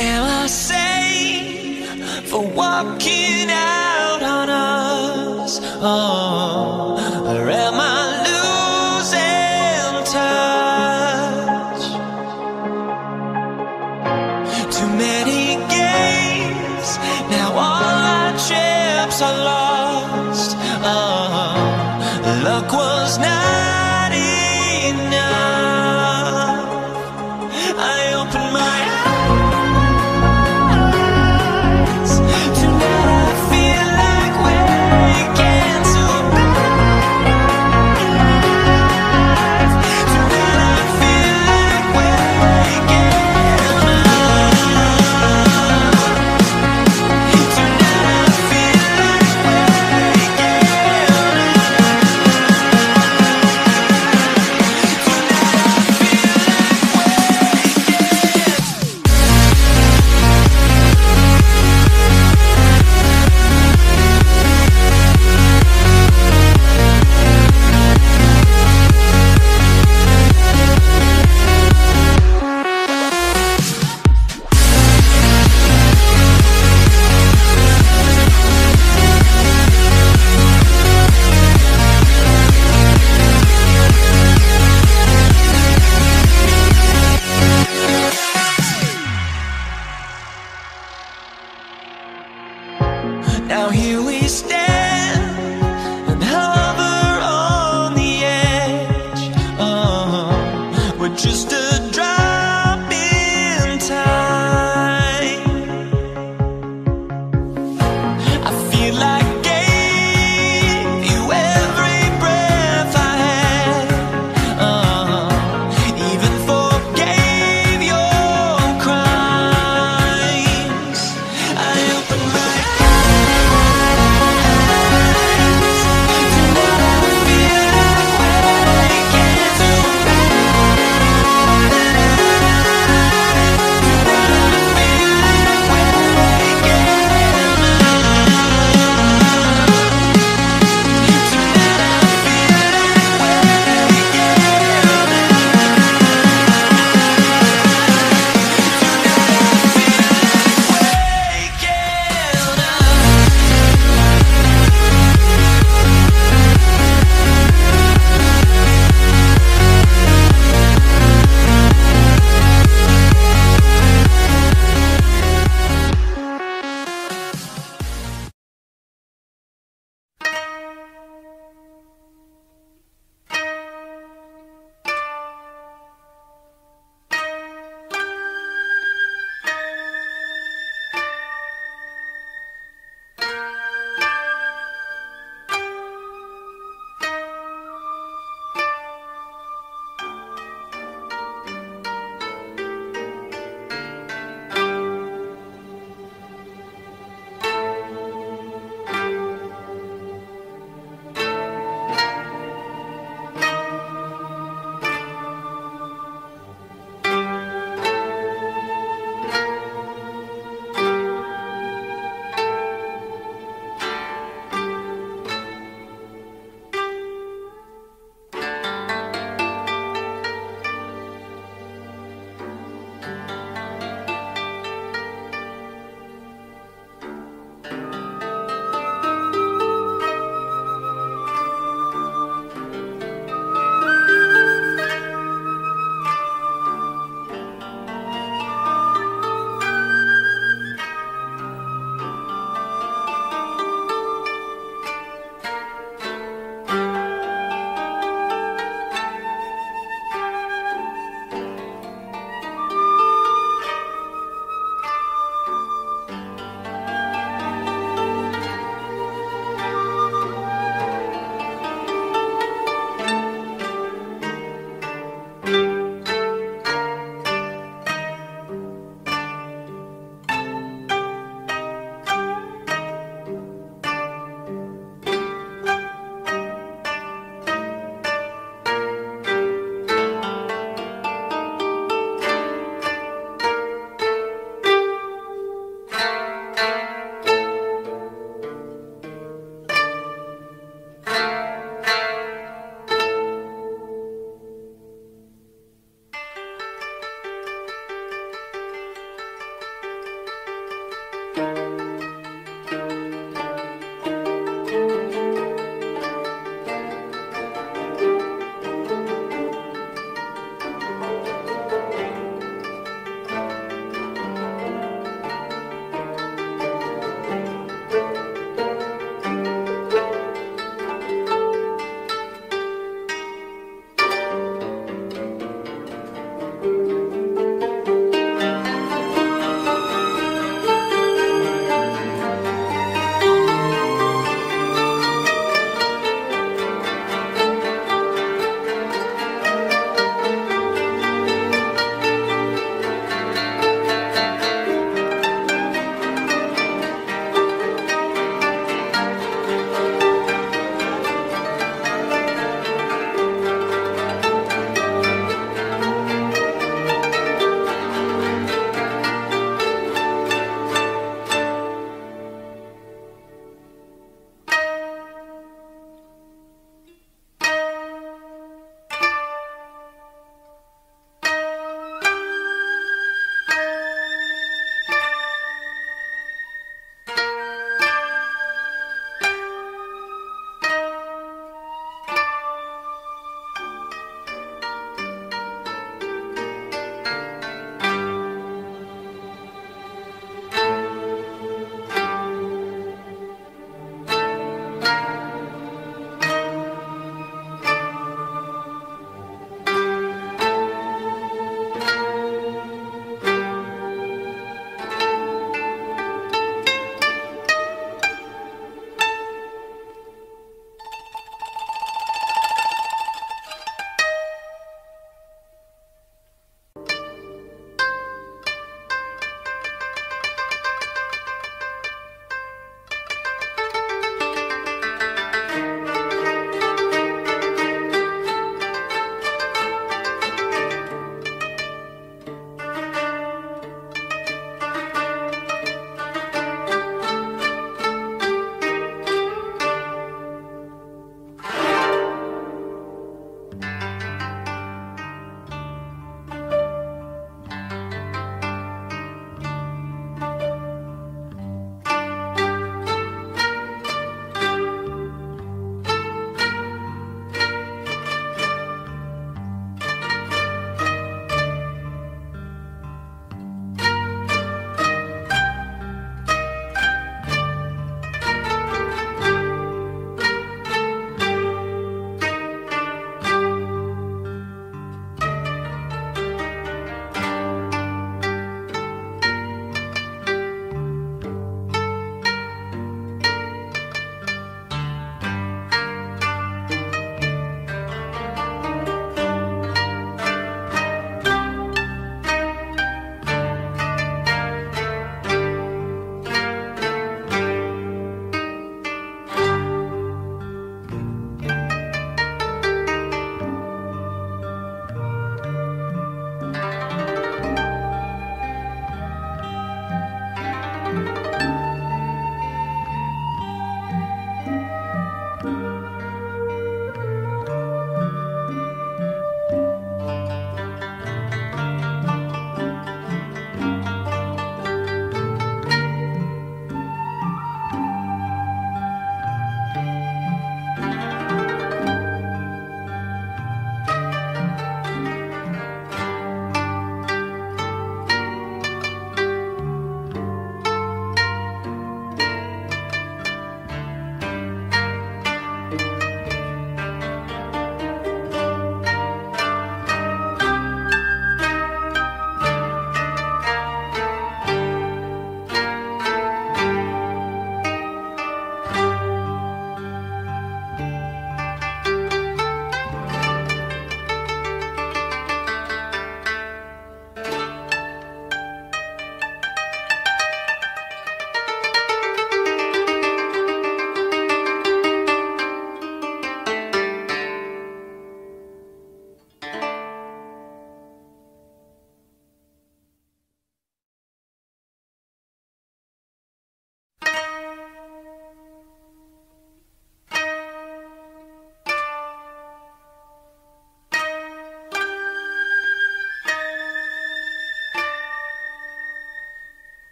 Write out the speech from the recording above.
Am I sane for walking out on us? Oh,